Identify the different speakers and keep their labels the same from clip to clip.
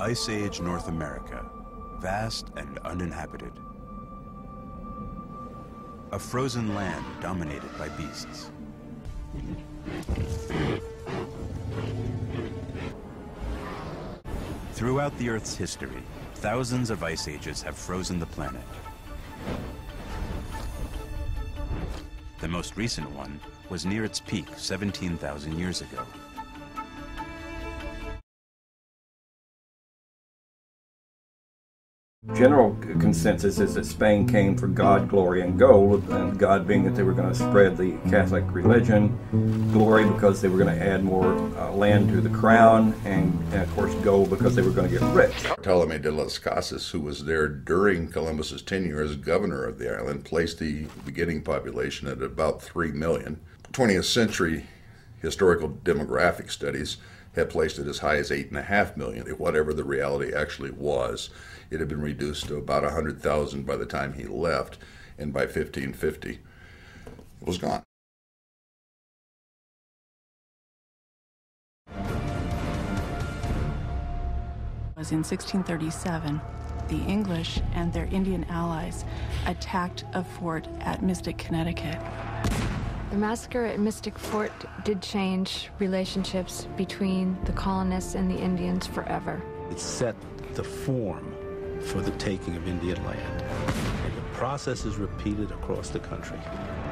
Speaker 1: Ice Age North America, vast and uninhabited. A frozen land dominated by beasts. Throughout the Earth's history, thousands of ice ages have frozen the planet. The most recent one was near its peak 17,000 years ago.
Speaker 2: General consensus is that Spain came for God, glory, and gold, and God being that they were going to spread the Catholic religion, glory because they were going to add more uh, land to the crown, and, and, of course gold because they were going to get rich.
Speaker 3: Bartolome de las Casas, who was there during Columbus's tenure as governor of the island, placed the beginning population at about 3 million. 20th century historical demographic studies had placed it as high as 8.5 million, whatever the reality actually was. It had been reduced to about a 100,000 by the time he left, and by 1550, it was gone.
Speaker 4: Was in 1637, the English and their Indian allies attacked a fort at Mystic, Connecticut.
Speaker 5: The massacre at Mystic Fort did change relationships between the colonists and the Indians forever.
Speaker 6: It set the form for the taking of Indian land. And the process is repeated across the country.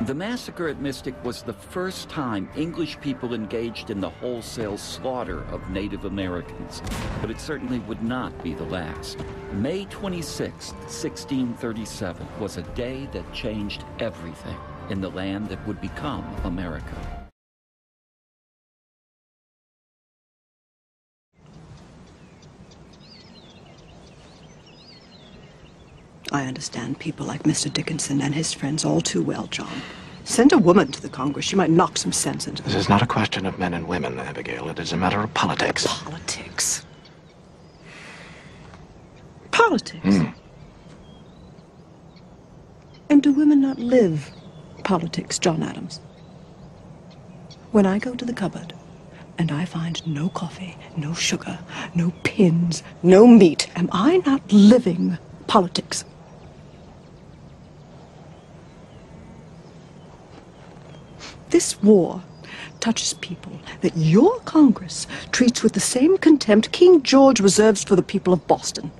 Speaker 7: The massacre at Mystic was the first time English people engaged in the wholesale slaughter of Native Americans, but it certainly would not be the last. May 26, 1637 was a day that changed everything in the land that would become America.
Speaker 8: I understand people like Mr. Dickinson and his friends all too well, John. Send a woman to the Congress. She might knock some sense into them.
Speaker 9: This is not a question of men and women, Abigail. It is a matter of politics.
Speaker 8: Politics. Politics?
Speaker 9: Mm.
Speaker 8: And do women not live politics, John Adams? When I go to the cupboard and I find no coffee, no sugar, no pins, no meat, am I not living politics? This war touches people that your Congress treats with the same contempt King George reserves for the people of Boston.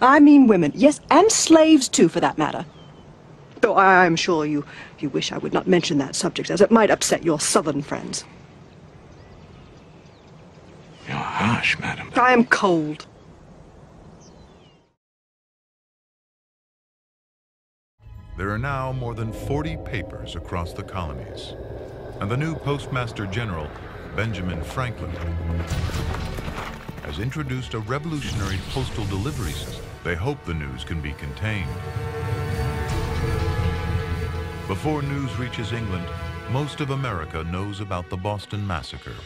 Speaker 8: I mean women, yes, and slaves too, for that matter. Though I'm sure you, you wish I would not mention that subject, as it might upset your southern friends.
Speaker 9: You're harsh, madam.
Speaker 8: I am cold.
Speaker 10: There are now more than 40 papers across the colonies. And the new Postmaster General, Benjamin Franklin, has introduced a revolutionary postal delivery system. They hope the news can be contained. Before news reaches England, most of America knows about the Boston Massacre.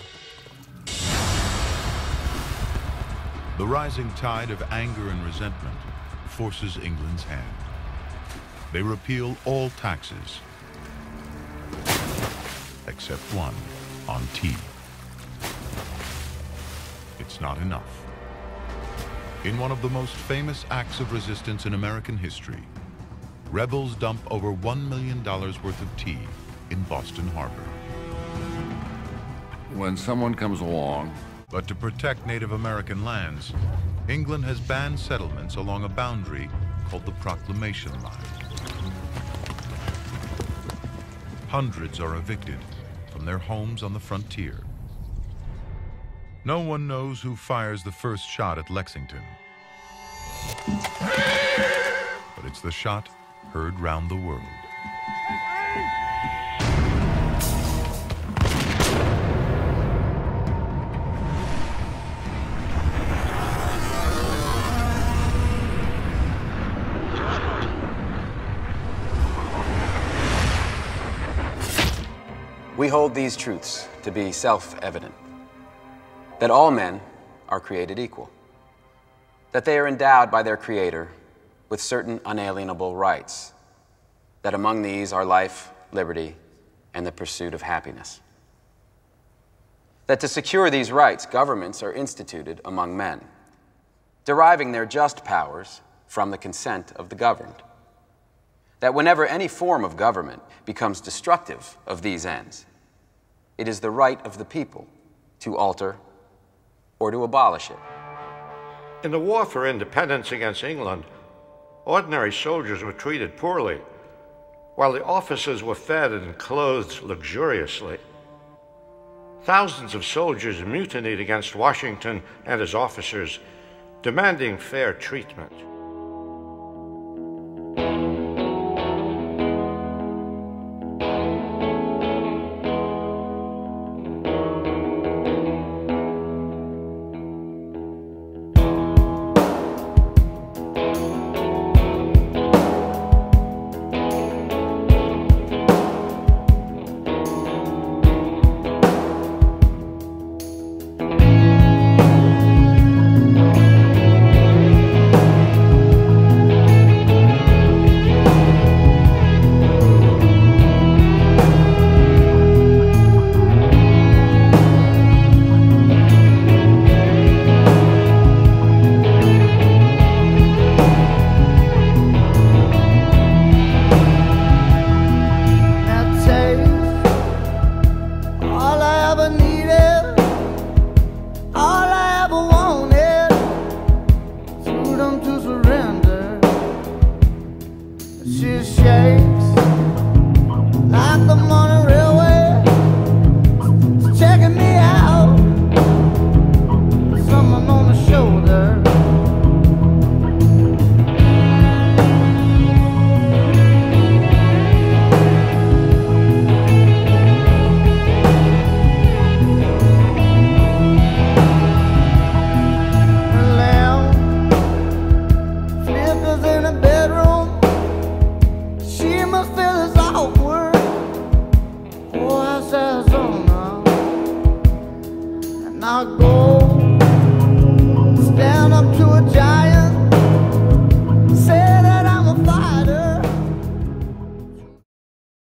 Speaker 10: The rising tide of anger and resentment forces England's hand. They repeal all taxes, except one on tea. It's not enough. In one of the most famous acts of resistance in American history, rebels dump over $1 million worth of tea in Boston Harbor.
Speaker 3: When someone comes along...
Speaker 10: But to protect Native American lands, England has banned settlements along a boundary called the Proclamation Line. Hundreds are evicted from their homes on the frontier. No one knows who fires the first shot at Lexington. But it's the shot heard round the world.
Speaker 11: We hold these truths to be self-evident. That all men are created equal. That they are endowed by their Creator with certain unalienable rights. That among these are life, liberty, and the pursuit of happiness. That to secure these rights, governments are instituted among men, deriving their just powers from the consent of the governed. That whenever any form of government becomes destructive of these ends, it is the right of the people to alter or to abolish it.
Speaker 12: In the war for independence against England, ordinary soldiers were treated poorly, while the officers were fed and clothed luxuriously. Thousands of soldiers mutinied against Washington and his officers, demanding fair treatment.